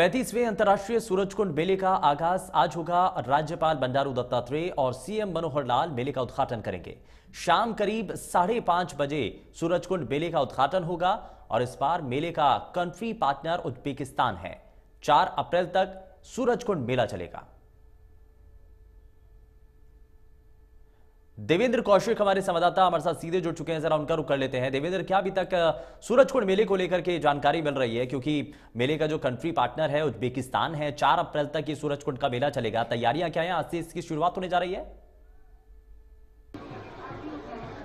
पैंतीसवें अंतर्राष्ट्रीय सूरजकुंड मेले का आगाज़ आज होगा राज्यपाल बंडारू दत्तात्रेय और सीएम मनोहर लाल मेले का उद्घाटन करेंगे। शाम करीब साढ़े पाँच बजे सूरजकुंड मेले का उद्घाटन होगा और इस बार मेले का कंट्री पार्टनर उज्बेकिस्तान है। चार अप्रैल तक सूरजकुंड मेला चलेगा। देवेंद्र कौशिक हमारे संवाददाता, हमारे साथ सीधे जुड़ चुके हैं, जरा उनका रुख कर लेते हैं। देवेंद्र, क्या अभी तक सूरजकुंड मेले को लेकर के जानकारी मिल रही है? क्योंकि मेले का जो कंट्री पार्टनर है, उज्बेकिस्तान है, चार अप्रैल तक ये सूरजकुंड का मेला चलेगा। तैयारियाँ क्या है? आज से इसकी शुरुआत होने जा रही है।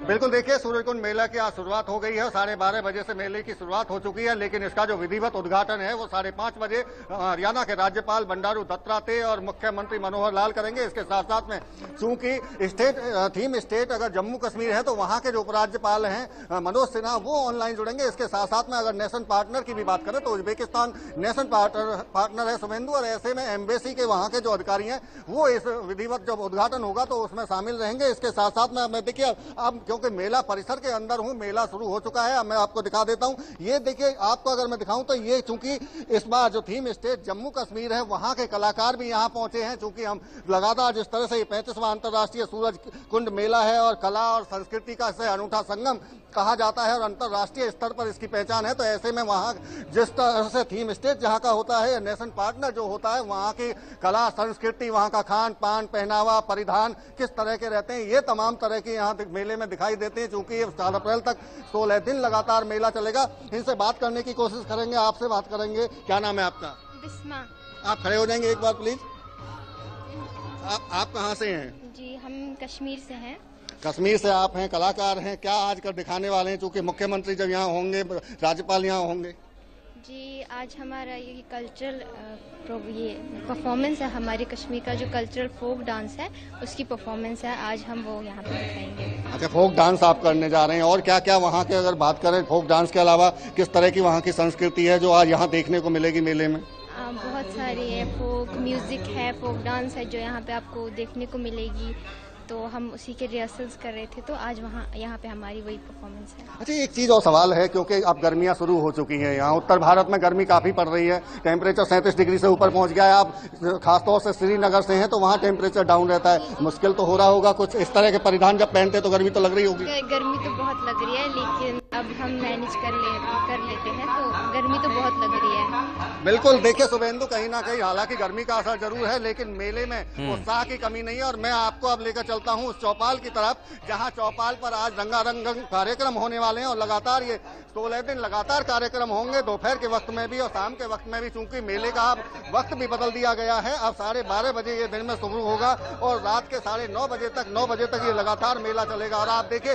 बिल्कुल, देखिए, सूर्यकुंड मेला की आज शुरुआत हो गई है। साढ़े बारह बजे से मेले की शुरुआत हो चुकी है, लेकिन इसका जो विधिवत उद्घाटन है, वो साढ़े पाँच बजे हरियाणा के राज्यपाल बंडारू दत्तात्रेय और मुख्यमंत्री मनोहर लाल करेंगे। इसके साथ साथ में चूँकि स्टेट थीम स्टेट अगर जम्मू कश्मीर है तो वहाँ के जो उपराज्यपाल हैं मनोज सिन्हा, वो ऑनलाइन जुड़ेंगे। इसके साथ साथ में अगर नेशन पार्टनर की भी बात करें तो उज्बेकिस्तान नेशन पार्टनर पार्टनर है सुमेंदु और ऐसे में एम्बेसी के वहाँ के जो अधिकारी हैं, वो इस विधिवत जब उद्घाटन होगा तो उसमें शामिल रहेंगे। इसके साथ साथ में देखिए, अब क्योंकि मेला परिसर के अंदर हूँ, मेला शुरू हो चुका है। मैं आपको दिखा देता हूँ। ये देखिए, आपको अगर मैं दिखाऊँ तो ये चूँकि इस बार जो थीम स्टेट जम्मू कश्मीर है, वहाँ के कलाकार भी यहाँ पहुँचे हैं। चूँकि हम लगातार जिस तरह से ये पैंतीसवा अंतर्राष्ट्रीय सूरज कुंड मेला है और कला और संस्कृति का से अनूठा संगम कहा जाता है और अंतर्राष्ट्रीय स्तर पर इसकी पहचान है तो ऐसे में वहाँ जिस तरह से थीम स्टेट जहाँ का होता है, नेशन पार्टनर जो होता है, वहाँ की कला, संस्कृति, वहाँ का खान पान पहनावा, परिधान किस तरह के रहते हैं, ये तमाम तरह के यहाँ मेले में दिखाई देते हैं। चूँकि चार अप्रैल तक सोलह दिन लगातार मेला चलेगा। इनसे बात करने की कोशिश करेंगे आपसे बात करेंगे। क्या नाम है आपका? आप खड़े हो जाएँगे एक बार प्लीज़ आप आप कहाँ से हैं? जी हम कश्मीर से हैं। कश्मीर से आप हैं कलाकार हैं। क्या आज कर दिखाने वाले हैं? चूँकि मुख्यमंत्री जब यहाँ होंगे राज्यपाल यहाँ होंगे। जी आज हमारा ये कल्चरल ये परफॉर्मेंस है हमारे कश्मीर का जो कल्चरल फोक डांस है उसकी परफॉर्मेंस है। आज हम वो यहाँ पे दिखाएँगे। अच्छा फोक डांस आप करने जा रहे हैं और क्या क्या वहाँ के अगर बात करें फोक डांस के अलावा किस तरह की वहाँ की संस्कृति है जो आज यहाँ देखने को मिलेगी मेले में? आ, बहुत सारी है। फोक म्यूज़िक है फोक डांस है जो यहाँ पे आपको देखने को मिलेगी। तो हम उसी के रिहर्सल्स कर रहे थे तो आज वहाँ यहाँ पे हमारी वही परफॉर्मेंस है। अच्छा एक चीज़ और सवाल है क्योंकि अब गर्मियाँ शुरू हो चुकी हैं यहाँ। उत्तर भारत में गर्मी काफ़ी पड़ रही है। टेम्परेचर सैंतीस डिग्री से ऊपर पहुँच गया है। आप खासतौर से श्रीनगर से हैं तो वहाँ टेम्परेचर डाउन रहता है। मुश्किल तो हो रहा होगा कुछ इस तरह के परिधान जब पहनते तो गर्मी तो लग रही होगी। गर्मी तो बहुत लग रही है लेकिन अब हम मैनेज कर ले कर लेते हैं तो गर्मी तो बहुत लग रही है। बिल्कुल देखिए शुभेंदु कहीं ना कहीं हालाँकि गर्मी का असर ज़रूर है लेकिन मेले में हम्म। उत्साह की कमी नहीं है और मैं आपको अब लेकर चलता हूँ उस चौपाल की तरफ़, जहाँ चौपाल पर आज रंगारंग कार्यक्रम होने वाले हैं और लगातार ये सोलह दिन लगातार कार्यक्रम होंगे। दोपहर के वक्त में भी और शाम के वक्त में भी, चूँकि मेले का अब वक्त भी बदल दिया गया है। अब साढ़े बारह बजे ये दिन में शुरू होगा और रात के साढ़े नौ बजे तक, नौ बजे तक ये लगातार मेला चलेगा। और आप देखिए,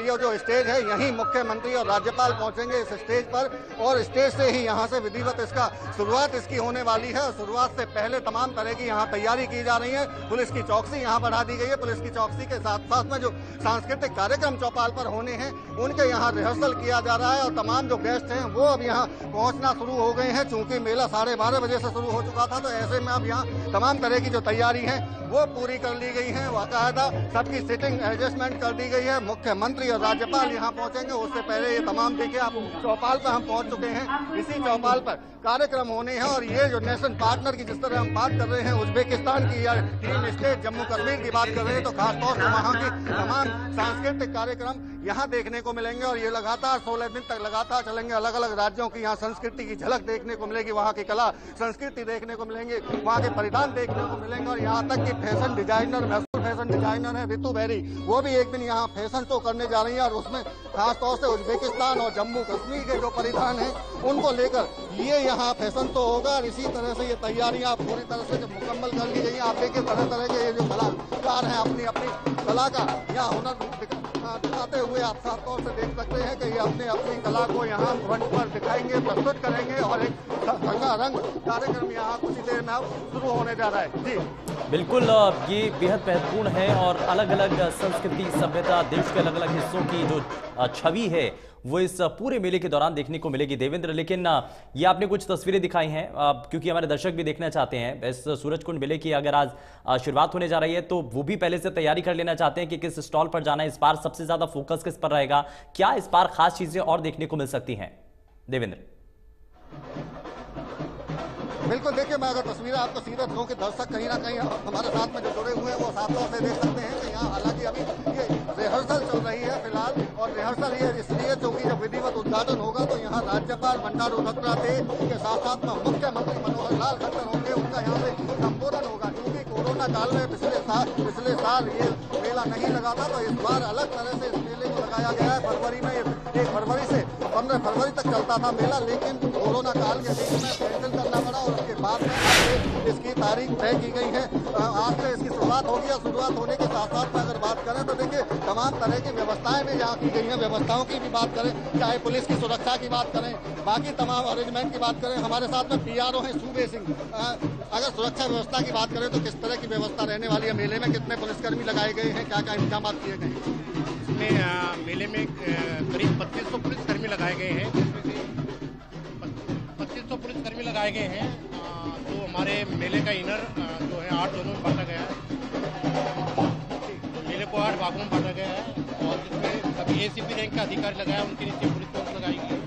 ये जो स्टेज है, यही मुख्यमंत्री और राज्यपाल पहुँचेंगे इस स्टेज पर और स्टेज से ही यहाँ से विधिवत इसका शुरुआत इसकी होने वाली है। और शुरुआत से पहले तमाम तरह की यहाँ तैयारी की जा रही है। पुलिस की चौकसी यहाँ बढ़ा दी गई है। पुलिस की चौकसी के साथ साथ में जो सांस्कृतिक कार्यक्रम चौपाल पर होने हैं, उनके यहाँ रिहर्सल किया जा रहा है और तमाम जो गेस्ट हैं, वो अब यहाँ पहुँचना शुरू हो गए हैं। चूँकि मेला साढ़े बारह बजे से शुरू हो चुका था तो ऐसे में अब यहाँ तमाम तरह की जो तैयारी है, वो पूरी कर ली गई है। बाकायदा सबकी सिटिंग एडजस्टमेंट कर दी गई है। मुख्यमंत्री और राज्यपाल यहाँ पहुँचेंगे, उससे पहले ये तमाम देखिए, आप चौपाल पर हम पहुँच चुके हैं। इसी चौपाल पर कार्यक्रम होने हैं और ये जो नेशन पार्टनर की जिस तरह हम बात कर रहे हैं, उज्बेकिस्तान की या तीन स्टेट जम्मू कश्मीर की बात कर रहे हैं तो खासतौर से वहाँ के तमाम सांस्कृतिक कार्यक्रम यहाँ देखने को मिलेंगे और ये लगातार सोलह दिन तक लगातार चलेंगे। अलग अलग राज्यों की यहाँ संस्कृति की झलक देखने को मिलेगी, वहाँ की कला संस्कृति देखने को मिलेंगे, वहाँ के परिधान देखने को मिलेंगे और यहाँ तक की fashion designer Mysore fashion designer है ऋतु बैरी, वो भी एक दिन यहाँ फ़ैशन शो करने जा रही है और उसमें खासतौर से उज्बेकिस्तान और जम्मू कश्मीर के जो परिधान है, उनको लेकर ये यहाँ फ़ैशन तो होगा और इसी तरह से ये तैयारियाँ पूरी तरह से जब मुकम्मल कर ली गई आप देखिए तरह तरह के ये जो कलाकार हैं अपनी अपनी कला का यहाँ हुनर दिखाते हुए आप साफ़ तौर से देख सकते हैं कि अपने अपनी कला को यहाँ फ्रंट पर दिखाएँगे, प्रस्तुत करेंगे और एक रंगारंग कार्यक्रम यहाँ कुछ देर में शुरू होने जा रहा है। जी। बिल्कुल ये बेहद महत्वपूर्ण है और अलग अलग संस्कृति, सभ्यता, देश के अलग अलग हिस्सों की जो छवि है, वो इस पूरे मेले के दौरान देखने को मिलेगी देवेंद्र। लेकिन ये आपने कुछ तस्वीरें दिखाई हैं क्योंकि हमारे दर्शक भी देखना चाहते हैं। इस सूरज कुंड मेले की अगर आज शुरुआत होने जा रही है तो वो भी पहले से तैयारी कर लेना चाहते हैं कि किस स्टॉल पर जाना है, इस बार सबसे ज़्यादा फोकस किस पर रहेगा, क्या इस बार खास चीज़ें और देखने को मिल सकती हैं? देवेंद्र। बिल्कुल, देखिए, मैं अगर तस्वीरें आपको सीधे दूँ कि दर्शक कहीं ना कहीं हमारे साथ में जो जुड़े हुए हैं, वो साफ़ तौर से देख सकते हैं कि यहाँ हालाँकि अभी ये रिहर्सल चल रही है फ़िलहाल, और रिहर्सल ये इसलिए क्योंकि जब विधिवत उद्घाटन होगा तो यहाँ राज्यपाल बंडारू दत्तात्रेय के साथ साथ में मुख्यमंत्री मनोहर लाल खट्टर होंगे, उनका यहाँ से संबोधन होगा। क्योंकि कोरोना काल में पिछले साल पिछले साल ये मेला नहीं लगा था तो इस बार अलग तरह से इस मेले को लगाया गया है, फरवरी में पंद्रह फरवरी तक चलता था मेला, लेकिन कोरोना काल के बीच में कैंसिल करना पड़ा और उसके बाद में इसकी तारीख तय की गई है। आज से इसकी शुरुआत होगी और शुरुआत होने के साथ साथ में अगर बात करें तो देखिए, तमाम तरह की व्यवस्थाएँ भी यहाँ की गई हैं। व्यवस्थाओं की भी बात करें, चाहे पुलिस की सुरक्षा की बात करें, बाकी तमाम अरेंजमेंट की बात करें, हमारे साथ में पी आर हैं सूबे सिंह। अगर सुरक्षा व्यवस्था की बात करें तो किस तरह की व्यवस्था रहने वाली है, मेले में कितने पुलिसकर्मी लगाए गए हैं क्या क्या इंतज़ाम किए गए हैं? इसमें मेले में करीब करीब 2500 पुलिसकर्मी लगाए गए हैं जिसमें से 2500 पुलिसकर्मी लगाए गए हैं तो हमारे मेले का इनर जो है आठ जोनों में बांटा गया है। तो मेले को आठ भागों में बांटा गया है और जिसमें सभी एसीपी रैंक के अधिकारी लगाए हैं, उनके नीचे पुलिस फोर्स लगाई गई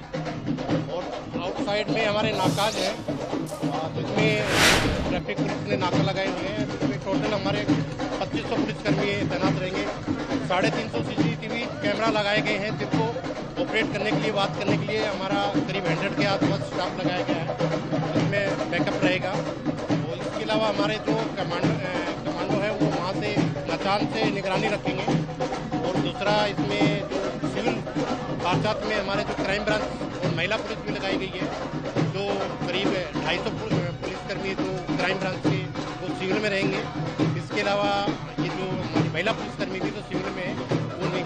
और आउटसाइड में हमारे नाकाज हैं जिसमें ट्रैफ़िक पुलिस ने नाका लगाए हुए हैं। जिसमें टोटल हमारे 2500 पुलिसकर्मी तैनात रहेंगे। साढ़े तीन सौ सीसीटीवी कैमरा लगाए गए हैं जिनको ऑपरेट करने के लिए, बात करने के लिए हमारा करीब हंड्रेड के आसपास स्टाफ लगाया गया है। जिसमें बैकअप रहेगा। और इसके अलावा हमारे जो कमांडो कमांडो है, वो वहाँ से नचान से निगरानी रखेंगे। और दूसरा इसमें जो सिविल साथ में हमारे जो क्राइम ब्रांच और महिला पुलिस भी लगाई गई है, जो करीब ढाई सौ पुलिसकर्मी जो क्राइम ब्रांच के, वो सिविल में रहेंगे। इसके अलावा ये जो हमारी महिला पुलिसकर्मी भी तो सिविल में है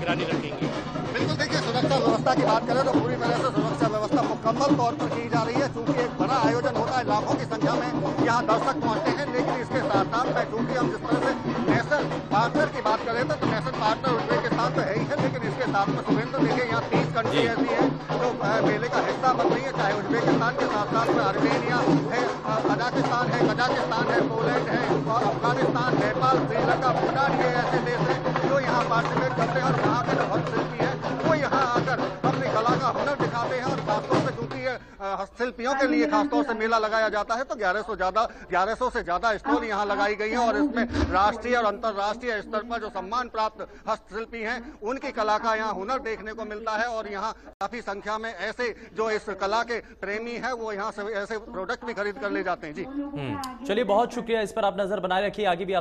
निगरानी रखेंगे। बिल्कुल देखिए सुरक्षा व्यवस्था की बात करें तो पूरी तरह से सुरक्षा व्यवस्था मुकम्मल तौर पर की जा रही है। चूँकि एक बड़ा आयोजन होता है लाखों की संख्या में यहाँ दर्शक पहुँचते हैं लेकिन इसके साथ साथ में चूँकि हम जिस तरह से नेशनल पार्टनर की बात करें तो नेशनल पार्टनर रेलवे के साथ तो है ही है लेकिन इसके साथ में सुरेंद्र देखिए यहाँ तीस कंट्री ऐसी है जो मेले का हिस्सा बन रही है चाहे उज्बेकिस्तान के साथ साथ में अर्मेनिया है कजाकिस्तान है कजाकिस्तान है पोलैंड है और अफ़गानिस्तान नेपाल श्रीलंका भूटान ये ऐसे देश हैं जो यहाँ पार्टिसिपेट करते हैं और यहाँ के जो हस्तशिल्पी हैं वो यहाँ आकर अपनी कला का हुनर दिखाते हैं और खासतौर से चूँकि ये हस्तशिल्पियों के लिए खासतौर से मेला लगाया जाता है तो 1100 ज़्यादा 1100 से ज़्यादा स्टॉल यहाँ लगाई गई हैं और इसमें राष्ट्रीय और अंतर्राष्ट्रीय स्तर पर जो सम्मान प्राप्त हस्तशिल्पी हैं उनकी कला का यहाँ हुनर देखने को मिलता है और यहाँ काफ़ी संख्या में ऐसे जो इस कला के प्रेमी है वो यहाँ से ऐसे प्रोडक्ट भी खरीद कर ले जाते हैं। जी। हम्म, चलिए बहुत शुक्रिया इस पर आप नज़र बनाए रखिए आगे भी